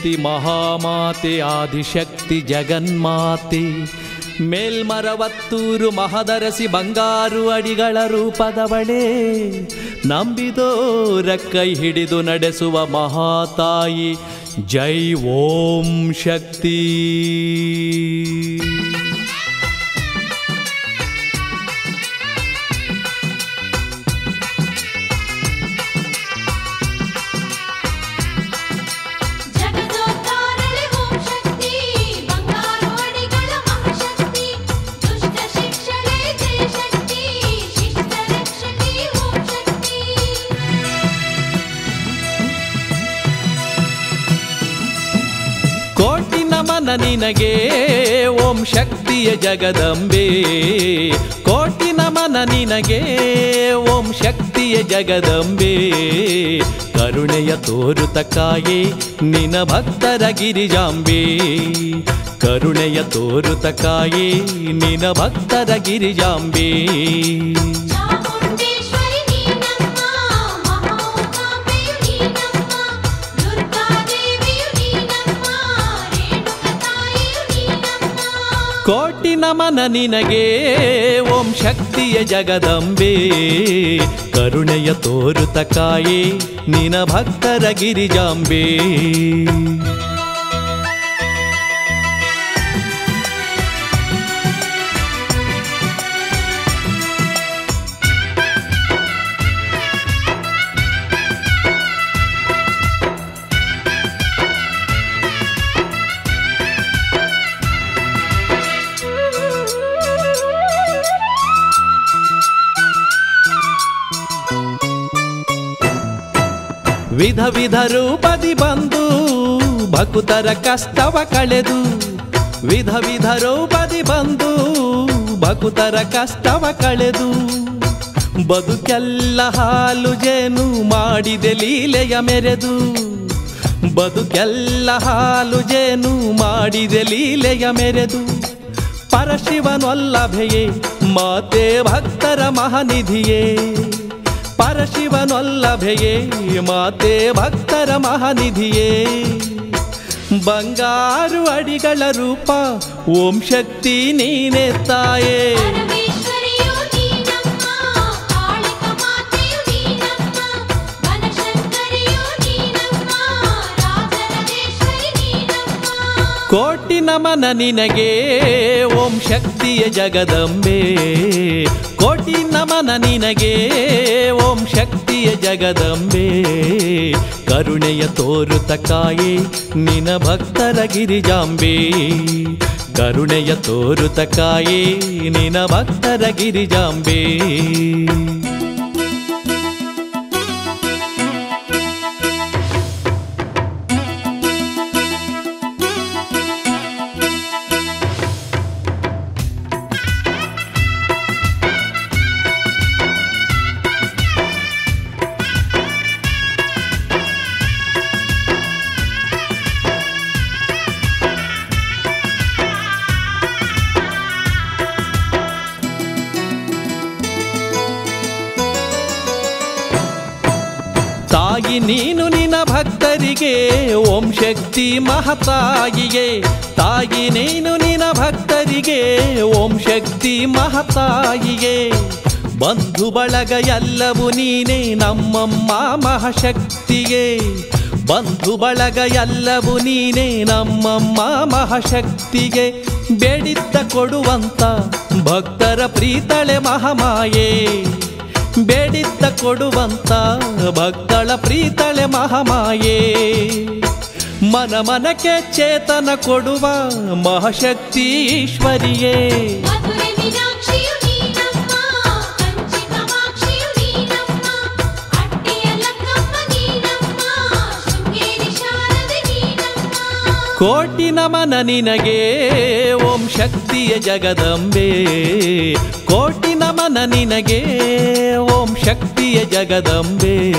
ಶಕ್ತಿ, ಮಹಾಮಾತೆ, ಆದಿಶಕ್ತಿ, ಜಗನ್ಮಾತೆ. ಮೇಲ್ಮರವತ್ತೂರು ಮಹದರಸಿ ಬಂಗಾರು ಅಡಿಗಳ ರೂಪದವಳೆ. ನಂಬಿದೋರ ಕೈ ಹಿಡಿದು ನಡೆಸುವ ಮಹಾತಾಯಿ, ಜೈ ಓಂ ಶಕ್ತಿ. ನಿನಗೆ ಓಂ ಶಕ್ತಿಯ ಜಗದಂಬೆ. ಕೋಟಿ ನಮನ ನಿನಗೆ ಓಂ ಶಕ್ತಿಯ ಜಗದಂಬೆ. ಕರುಣೆಯ ತೋರುತ ಕಾಯೆ ನಿನ ಭಕ್ತರ ಗಿರಿಜಾಂಬೆ. ಕರುಣೆಯ ತೋರುತ ಕಾಯೆ ನಿನ ಭಕ್ತರ ಗಿರಿಜಾಂಬೆ. ನಮನ ನಿನಗೆ ಓಂ ಶಕ್ತಿಯ ಜಗದಂಬೆ. ಕರುಣೆಯ ತೋರುತ ಕಾಯೇ ನಿನ ಭಕ್ತರ ಗಿರಿಜಾಂಬೆ. ವಿಧ ವಿಧ ರೂಪದಿ ಬಂದು ಭಕ್ತರ ಕಷ್ಟವ ಕಳೆದು ವಿಧ ವಿಧ ರೂಪದಿ ಬಂದು ಭಕ್ತರ ಕಷ್ಟವ ಕಳೆದು ಬದುಕೆಲ್ಲ ಹಾಲು ಜೇನು ಮಾಡಿದೆ ಲೀಲೆಯ ಮೆರೆದು ಬದುಕೆಲ್ಲ ಹಾಲು ಜೇನು ಮಾಡಿದೆ ಲೀಲೆಯ ಮೆರೆದು ಪರಶಿವನೊಲ್ಲಭೆಯೇ ಮಾತೆ ಭಕ್ತರ ಮಹಾನಿಧಿಯೇ. ಪರಶಿವನೊಲ್ಲಭೆಯೇ ಮಾತೆ ಭಕ್ತರ ಮಹಾನಿಧಿಯೇ. ಬಂಗಾರು ಅಡಿಗಳ ರೂಪ ಓಂ ಶಕ್ತಿ ನೀನೆ ತಾಯೇ. ಕೋಟಿ ನಮನ ನಿನಗೆ ಓಂ ಶಕ್ತಿಯ ಜಗದಂಬೆ. ಕೋಟಿ ನಮನ ನಿನಗೆ, ಓಂ ಶಕ್ತಿಯ ಜಗದಂಬೆ. ಕರುಣೆಯ ತೋರುತ ಕಾಯೆ ನಿನ ಭಕ್ತರ ಗಿರಿಜಾಂಬೆ. ಕರುಣೆಯ ತೋರುತ ಕಾಯೆ ನಿನ ಭಕ್ತರ ಗಿರಿಜಾಂಬೆ. ಭಕ್ತರಿಗೆ ಓಂ ಶಕ್ತಿ ಮಹತಾಯಿಗೆ ತಾಯಿ ನೀನು ನಿನ ಭಕ್ತರಿಗೆ ಓಂ ಶಕ್ತಿ ಮಹತಾಯಿಗೆ ಬಂಧು ಬಳಗ ಎಲ್ಲವೂ ನೀನೇ ನಮ್ಮಮ್ಮ ಮಹಾಶಕ್ತಿಗೆ ಬಂಧು ಬಳಗ ಎಲ್ಲವೂ ನೀನೇ ನಮ್ಮಮ್ಮ ಮಹಾಶಕ್ತಿಗೆ ಬೇಡಿದ್ದ ಕೊಡುವಂತ ಭಕ್ತರ ಪ್ರೀತಳೆ ಮಹಾಮಾಯೇ. ಬೇಡಿದ್ದ ಕೊಡುವಂತ ಭಕ್ತಳ ಪ್ರೀತಳೆ ಮಹಾಮಾಯೇ. ಮನ ಮನಕ್ಕೆ ಚೇತನ ಕೊಡುವ ಮಹಾಶಕ್ತಿ ಈಶ್ವರಿಯೇ. ಕೋಟಿ ನಮನ ನಿನಗೆ ಓಂ ಶಕ್ತಿಯ ಜಗದಂಬೆ. ಕೋಟಿ ನಮನ ನಿನಗೆ, ಓಂ ಶಕ್ತಿಯ ಜಗದಂಬೆ.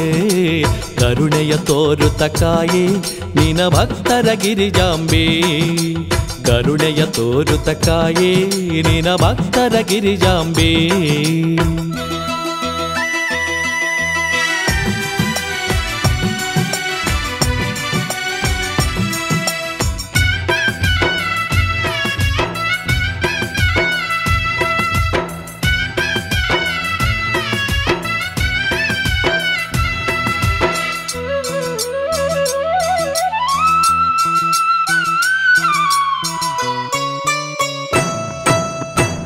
ಕರುಣೆಯ ತೋರುತ ಕಾಯೆ, ನಿನ ಭಕ್ತರ ಗಿರಿಜಾಂಬೆ. ಕರುಣೆಯ ತೋರುತ ಕಾಯೆ, ನಿನ ಭಕ್ತರ ಗಿರಿಜಾಂಬೆ.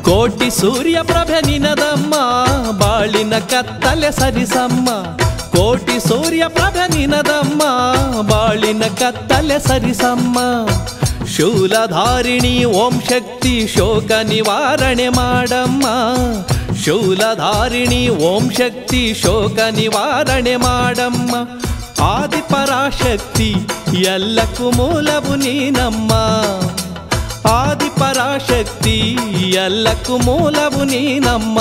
ಕೋಟಿ ಸೂರ್ಯ ಪ್ರಭೆ ನಿನದಮ್ಮ ಬಾಳಿನ ಕತ್ತಲೆ ಸರಿಸಮ್ಮ ಕೋಟಿ ಸೂರ್ಯ ಪ್ರಭೆ ನಿನದಮ್ಮ ಬಾಳಿನ ಕತ್ತಲೆ ಸರಿಸಮ್ಮ ಶೂಲಧಾರಿಣಿ ಓಂ ಶಕ್ತಿ ಶೋಕ ನಿವಾರಣೆ ಮಾಡಮ್ಮ ಶೂಲಧಾರಿಣಿ ಓಂ ಶಕ್ತಿ ಶೋಕ ನಿವಾರಣೆ ಮಾಡಮ್ಮ ಆದಿಪರಾಶಕ್ತಿ ಎಲ್ಲಕ್ಕೂ ಮೂಲವು ನೀನಮ್ಮ ಪರಾಶಕ್ತಿ ಎಲ್ಲಕ್ಕೂ ಮೂಲವು ನೀನಮ್ಮ.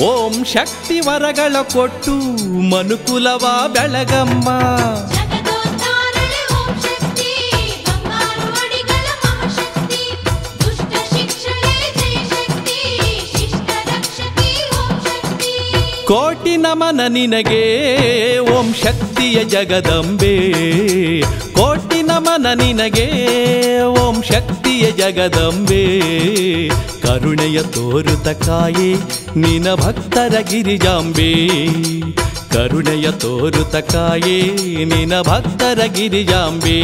ಓಂ ಶಕ್ತಿ ವರಗಳ ಕೊಟ್ಟು ಮನುಕುಲವ ಬೆಳಗಮ್ಮ. ಕೋಟಿ ನಮನ ನಿನಗೆ ಓಂ ಶಕ್ತಿಯ ಜಗದಂಬೆ. ಕೋಟಿ ನಮನ ನಿನಗೆ ಶಕ್ತಿಯ ಜಗದಂಬೆ. ಕರುಣೆಯ ತೋರುತ ಕಾಯೆ ನಿನ ಭಕ್ತರ ಗಿರಿಜಾಂಬೆ. ಕರುಣೆಯ ತೋರುತ ಕಾಯೆ ನಿನ ಭಕ್ತರ ಗಿರಿಜಾಂಬೆ.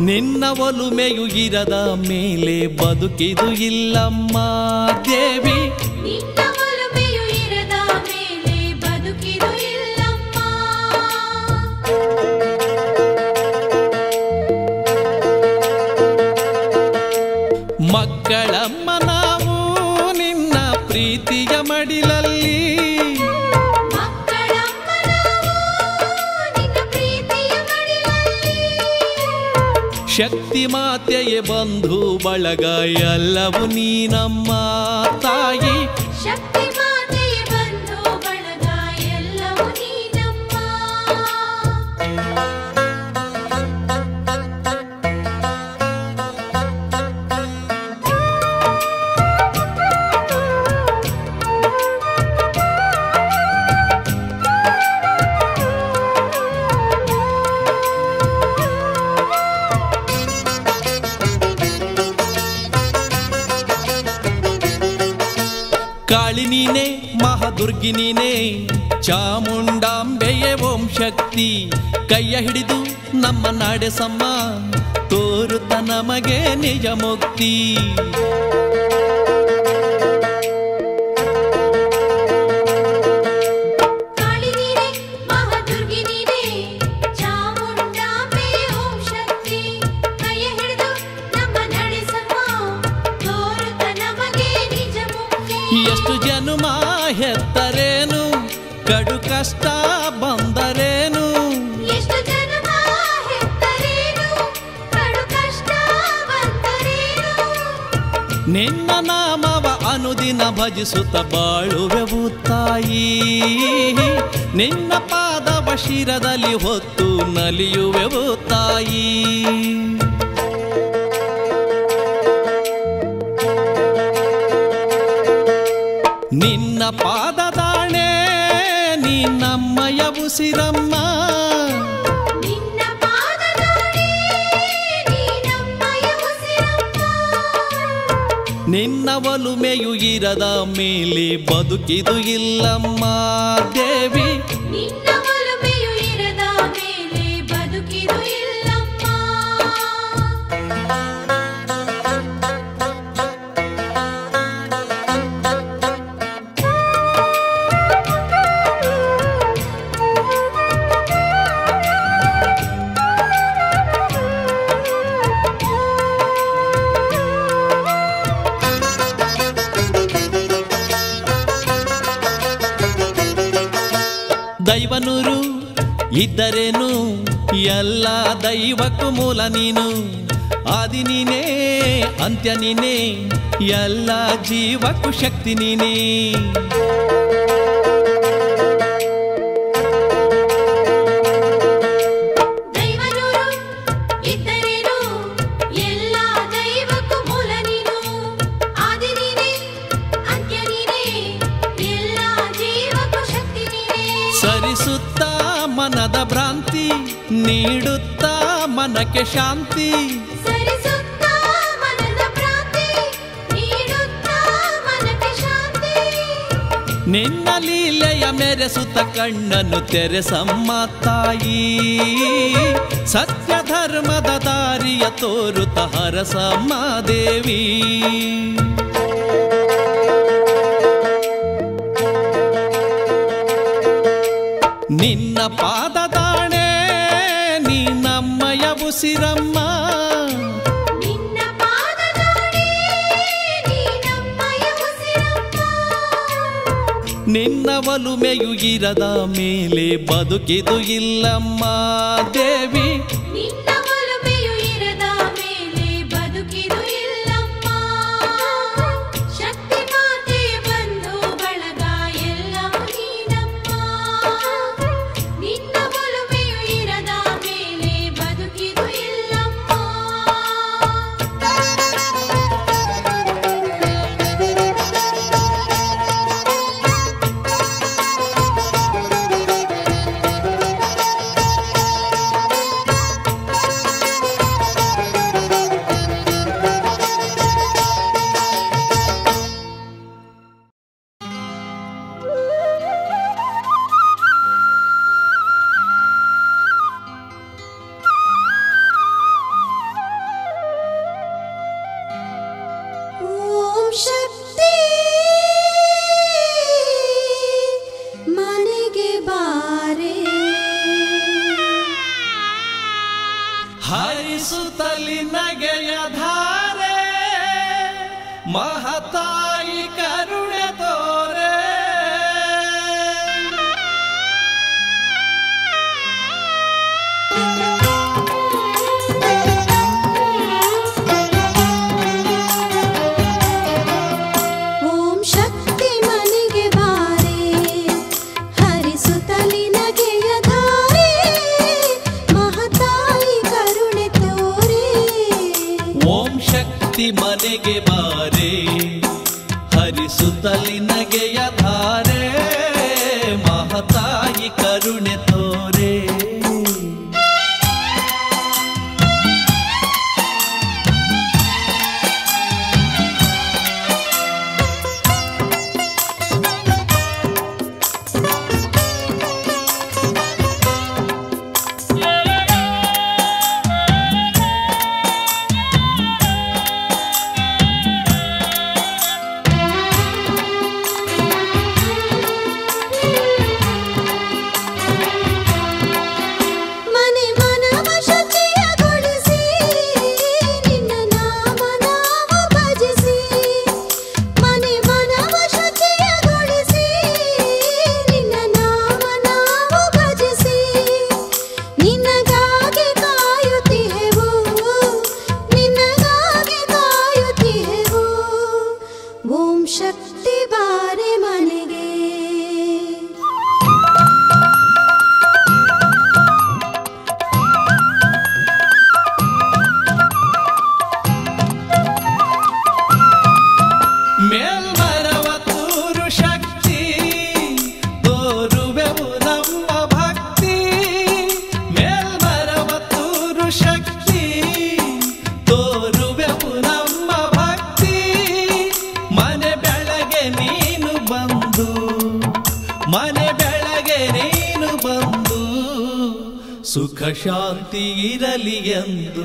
ನಿನ್ನ ಒಲುಮೆಯು ಇರದ ಮೇಲೆ ಬದುಕಿದು ಇಲ್ಲಮ್ಮ ದೇವಿ. ಮಾತೆಯೇ ಬಂಧು ಬಳಗ ಎಲ್ಲವೂ ನೀನಮ್ಮ ತಾಯಿ. ನಾಡೆಸಮ್ಮ ತೋರುತ್ತ ನಮಗೆ ನಿಜ ಮುಕ್ತಿ. ಭಜಿಸುತ್ತ ಬಾಳುವೆವು ತಾಯಿ. ನಿನ್ನ ಪಾದವ ಶಿರದಲ್ಲಿ ಹೊತ್ತು ನಲಿಯುವೆವು ತಾಯಿ. ನಿನ್ನ ಪಾದದಾಣೆ ನೀ ನಮ್ಮಯ ಉಸಿರಮ್ಮ. ಒಲುಮೆಯು ಇರದ ಮೇಲೆ ಬದುಕಿದು ಇಲ್ಲಮ್ಮ ದೇವಿ. ಧನುರು ಇದ್ದರೇನು? ಎಲ್ಲ ದೈವಕ್ಕೂ ಮೂಲ ನೀನು. ಆದಿ ನೀನೇ ಅಂತ್ಯ ನೀನೇ ಎಲ್ಲ ಜೀವಕ್ಕೂ ಶಕ್ತಿ ನೀನೇ. ಆತ್ಮಕ್ಕೆ ಶಾಂತಿ. ನಿನ್ನ ಲೀಲೆಯ ಮೆರೆಸುತ್ತ ಕಣ್ಣನ್ನು ತೆರೆಸಮ್ಮ ತಾಯಿ. ಸತ್ಯ ಧರ್ಮದ ದಾರಿಯ ತೋರುತ್ತ ಹರಸಮ್ಮ ದೇವಿ. ನಿನ್ನ ಒಲುಮೆಯು ಇರದ ಮೇಲೆ ಬದುಕಿದು ಇಲ್ಲಮ್ಮ ದೇವಿ. ಪ್ರಶಾಂತಿ ಇರಲಿ ಎಂದು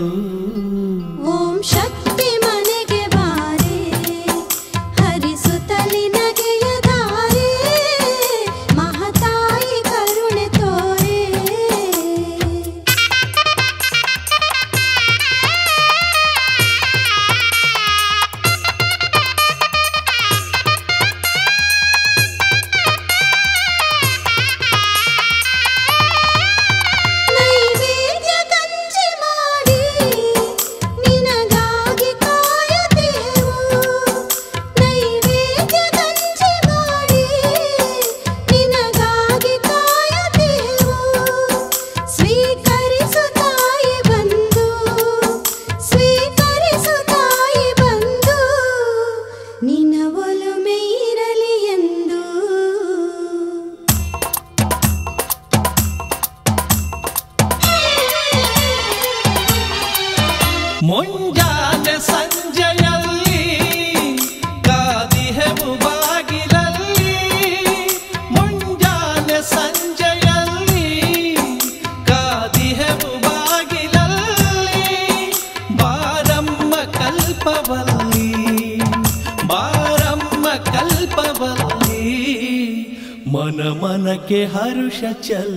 நினவல் के हर्ष चल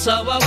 cała